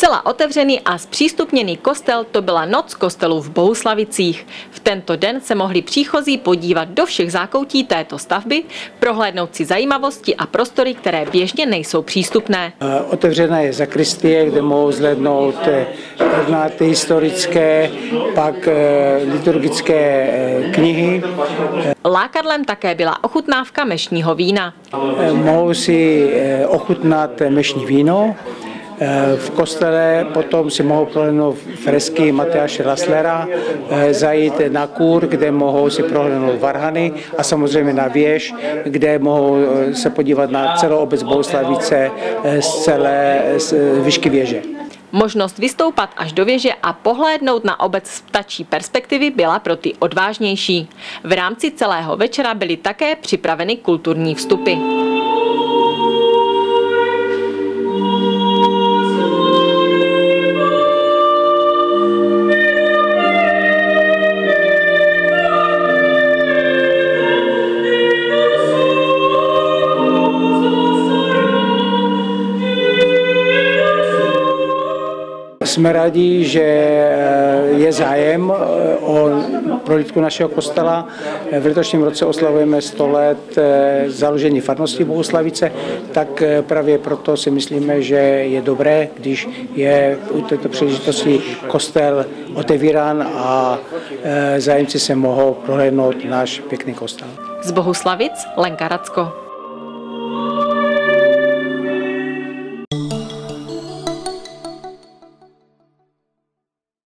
Zcela otevřený a zpřístupněný kostel to byla noc kostelu v Bohuslavicích. V tento den se mohli příchozí podívat do všech zákoutí této stavby, prohlédnout si zajímavosti a prostory, které běžně nejsou přístupné. Otevřená je zakristie, kde mohou zhlédnout ornáty historické, pak liturgické knihy. Lákadlem také byla ochutnávka mešního vína. Mohou si ochutnat mešní víno, v kostele potom si mohou prohlédnout fresky Matyáše Raslera, zajít na kůr, kde mohou si prohlédnout varhany a samozřejmě na věž, kde mohou se podívat na celou obec Bohuslavice z celé výšky věže. Možnost vystoupat až do věže a pohlédnout na obec z ptačí perspektivy byla pro ty odvážnější. V rámci celého večera byly také připraveny kulturní vstupy. Jsme rádi, že je zájem o prohlídku našeho kostela. V letošním roce oslavujeme 100 let založení farnosti Bohuslavice, tak právě proto si myslíme, že je dobré, když je u této příležitosti kostel otevírán a zájemci se mohou prohlédnout náš pěkný kostel. Z Bohuslavic Lenka Racko.